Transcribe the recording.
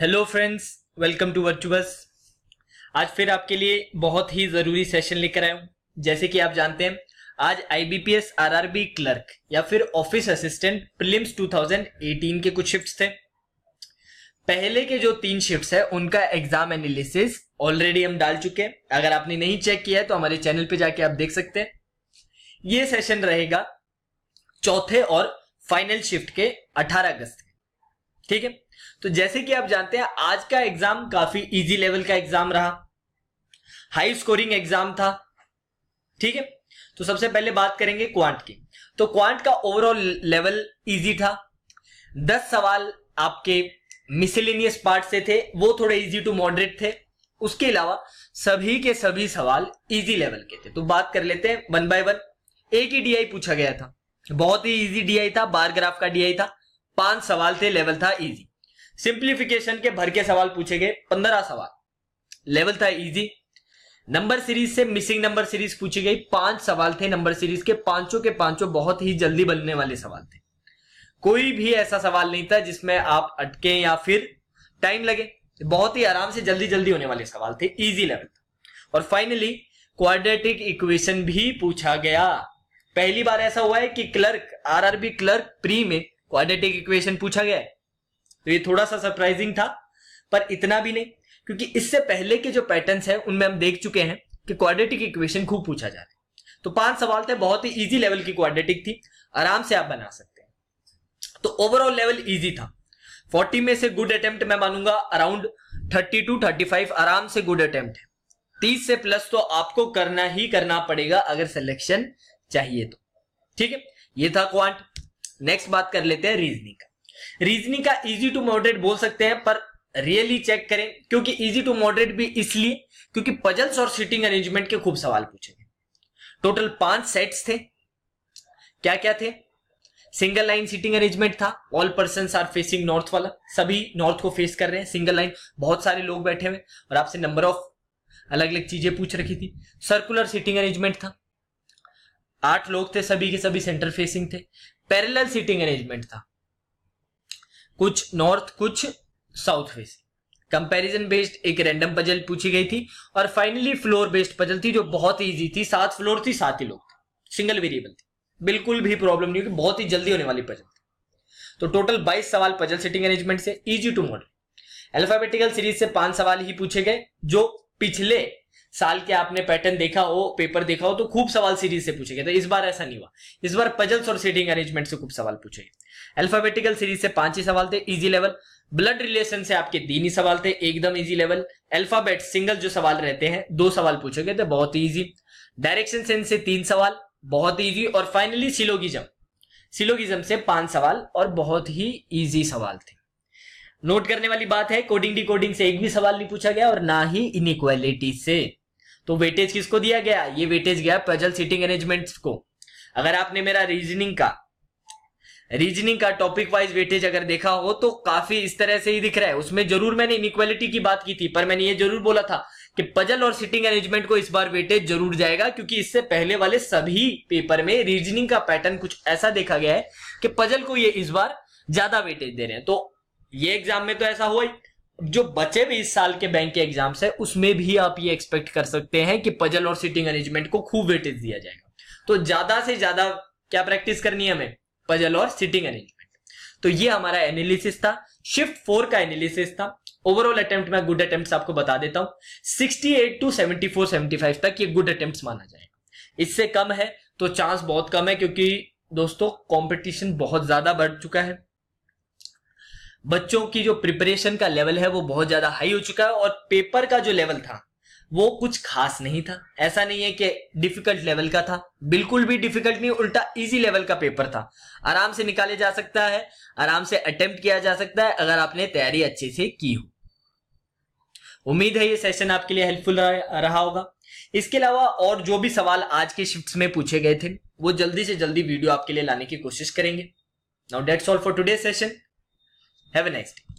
Hello friends welcome to virtuous आज फिर आपके लिए बहुत ही ज़रूरी सेशन लेकर आया हूँ। जैसे कि आप जानते हैं, आज आईबीपीएस आरआरबी क्लर्क या फिर ऑफ़िस असिस्टेंट प्रीलिम्स 2018 के कुछ शिफ्ट्स थे। पहले के जो तीन शिफ्ट्स है, उनका एग्ज़ाम एनालिसिस ऑलरेडी हम डाल चुके हैं। अगर आपने नहीं चेक किया है तो हमारे चैनल पे जाके आप देख सकते हैं। ये सेशन रहेगा चौथे और फाइनल शिफ्ट के 18 अगस्त ठीक है? तो जैसे कि आप जानते हैं, आज का एग्ज़ाम काफ़ी इजी लेवल का एग्ज़ाम रहा। हाई स्कोरिंग एग्ज़ाम था। ठीक है? तो सबसे पहले बात करेंगे क्वांट की। तो क्वांट का ओवरऑल लेवल इजी था। दस सवाल आपके मिसलिनियस पार्ट से थे, वो थोड़े इजी टू मॉडरेट थे। उसके अलावा सभी के सभी सवाल इजी लेवल के थे। तो बात कर लेते हैं वन बाय वन एक ही डीआई पूछा गया था। बहुत ही इजी डीआई था बार ग्राफ का डीआई था। पाँच सवाल थे लेवल था इजी सिंप्लीफिकेशन के भर के सवाल पूछे गए पंद्रह सवाल. लेवल था इजी नंबर सीरीज़ से मिसिंग नंबर सीरीज़ पूछी गई, पाँच सवाल थे नंबर सीरीज़ के, पाँचों के पाँचों बहुत ही जल्दी बनने वाले सवाल थे. कोई भी ऐसा सवाल नहीं था जिसमें आप अटके या फिर टाइम लगे. बहुत ही आराम से जल्दी जल्दी होने वाले सवाल थे इजी लेवल था. और फाइनली क्वाड्रेटिक इक्वेशन भी पूछा गया. पहली बार ऐसा हुआ है कि क्लर्क आरआरबी क्लर्क प्री में क्वाड्रेटिक इक्वेशन पूछा गया है। तो ये थोड़ा सा सरप्राइजिंग था, पर इतना भी नहीं, क्योंकि इससे पहले के जो पैटर्न्स है, उनमें हम देख चुके हैं कि क्वाड्रेटिक इक्वेशन खूब पूछा जा रहा है। तो पाँच सवाल थे, बहुत ही इजी लेवल की क्वाड्रेटिक थी, आराम से आप बना सकते हैं। तो ओवरऑल लेवल इजी था। 40 में से गुड अटेम्प्ट मैं मानूँगा अराउंड 30 टू 35 आराम से गुड अटेम्प्ट है। 30 से प्लस तो आपको करना ही करना पड़ेगा, अगर सिलेक्शन चाहिए तो। ठीक है? ये था क्वांट नेक्स्ट बात कर लेते हैं रीजनिंग का। रीजनिंग का इजी टू मॉडरेट बोल सकते हैं, पर रियली चेक करें, क्योंकि इजी टू मॉडरेट भी इसलिए क्योंकि पजल्स और सीटिंग अरेंजमेंट के खूब सवाल पूछे गए। टोटल पाँच सेट्स थे। क्या क्या थे? सिंगल लाइन सीटिंग अरेंजमेंट था। All person are facing north वाला। सभी नॉर्थ को फेस कर रहे हैं। सिंगल लाइन बहुत सारे लोग बैठे हुए और आपसे नंबर ऑफ़ अलग अलग चीज़ें पूछ रखी थी। सर्कुलर सीटिंग अरेंजमेंट था। आठ लोग थे, सभी के सभी सेंटर फेसिंग थे। पैरेलल सीटिंग अरेंजमेंट था। कुछ नॉर्थ, कुछ साउथ फेसिंग कंपैरिजन बेस्ड एक रैंडम पजल पूछी गई थी और फाइनली फ्लोर बेस्ड पजल थी जो बहुत इजी थी। सात फ्लोर थी, सात ही लोग सिंगल वेरिएबल थी। बिल्कुल भी प्रॉब्लम नहीं बहुत ही जल्दी होने वाली पजल थी। तो टोटल 22 सवाल पजल सीटिंग अरेंजमेंट से easy to model alphabetical series से पाँच सवाल ही पूछे गए, जो पिछले साल के आपने पैटर्न देखा हो पेपर देखा हो तो खूब सवाल सीरीज़ से पूछे गए तो इस बार ऐसा नहीं हुआ। इस बार पजल्स और सीटिंग अरेंजमेंट से खूब सवाल पूछे गए अल्फाबेटिकल सीरीज़ से पाँच ही सवाल थे इजी लेवल ब्लड रिलेशन से आपके तीन ही सवाल थे, एकदम इजी लेवल अल्फ़ाबेट सिंगल जो सवाल रहते हैं, दो सवाल पूछे गए थे बहुत ही इजी डायरेक्शन सेंस से तीन सवाल, बहुत इजी और फाइनली सिलोगिज्म सिलोगिज्म से पाँच सवाल और बहुत ही इजी सवाल थे। नोट करने वाली बात है कोडिंग डी कोडिंग से एक भी सवाल नहीं पूछा गया और ना ही इनइक्वालिटी से। तो वेटेज किसको दिया गया? ये वेटेज गया पजल सीटिंग अरेंजमेंट को। अगर आपने मेरा रीजनिंग का रीजनिंग का टॉपिक वाइज वेटेज अगर देखा हो तो काफ़ी इस तरह से ही दिख रहा है। उसमें ज़रूर मैंने इनइक्वालिटी की बात की थी, पर मैंने ये ज़रूर बोला था कि पजल और सिटिंग अरेंजमेंट को इस बार वेटेज ज़रूर जाएगा, क्योंकि इससे पहले वाले सभी पेपर में रीजनिंग का पैटर्न कुछ ऐसा देखा गया है कि पजल को ये इस बार ज़्यादा वेटेज दे रहे हैं। तो ये एग्ज़ाम में तो ऐसा हुआ ही। जो बचे भी इस साल के बैंक के एग्ज़ाम्स है, उसमें भी आप ये एक्सपेक्ट कर सकते हैं कि पजल और सिटिंग अरेंजमेंट को खूब वेटेज दिया जाएगा। तो ज़्यादा से ज़्यादा क्या प्रैक्टिस करनी है हमें? पजल और सिटिंग अरेंजमेंट तो ये हमारा एनालिसिस था। शिफ्ट फोर का एनालिसिस था। ओवरऑल अटेम्प्ट मैं गुड अटेम्प्ट आपको बता देता हूँ। 68 टू 74 75 तक ये गुड अटेम्प्ट माना जाएगा। इससे कम है तो चांस बहुत कम है, क्योंकि दोस्तों कंपटीशन बहुत ज़्यादा बढ़ चुका है। बच्चों की जो प्रिपरेशन का लेवल है, वो बहुत ज़्यादा हाई हो चुका है और पेपर का जो लेवल था, वो कुछ खास नहीं था। ऐसा नहीं है कि डिफ़िकल्ट लेवल का था, बिल्कुल भी डिफ़िकल्ट नहीं, उल्टा इजी लेवल का पेपर था। आराम से निकाले जा सकता है, आराम से अटेम्प्ट किया जा सकता है, अगर आपने तैयारी अच्छे से की हो। उम्मीद है ये सेशन आपके लिए हेल्पफुल रहा होगा। इसके अलावा और जो भी सवाल आज के शिफ्ट में पूछे गए थे, वो जल्दी से जल्दी वीडियो आपके लिए लाने की कोशिश करेंगे। Now that's all for today session Have a nice day.